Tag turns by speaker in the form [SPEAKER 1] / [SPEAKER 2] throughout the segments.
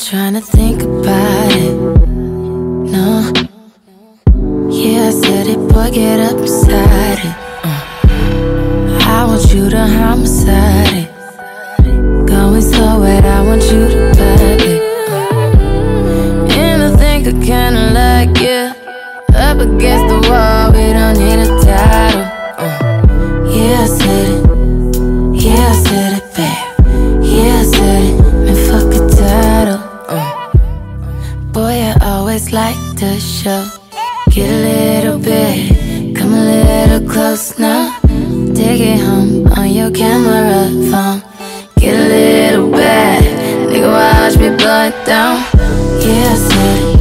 [SPEAKER 1] not trying to think about it, no. Yeah, I said it, boy, get upside it. Uh. I want you to homicide it. Going slow, I want you to vibe it. Uh. And I think I kinda like it Up against the wall, we don't need a title. Uh. Yeah, I said it, yeah, I said it. Boy, I always like to show. Get a little bit, come a little close now. Take it home on your camera phone. Get a little bad, nigga, watch me blow down. Yeah, I said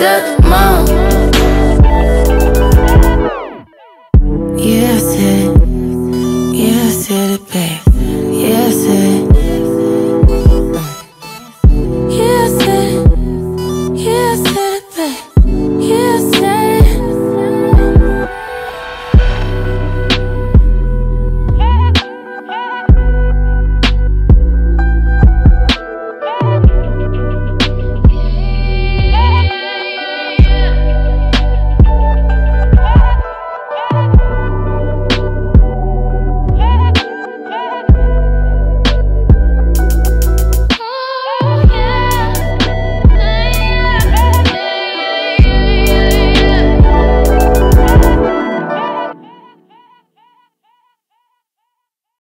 [SPEAKER 1] the moon.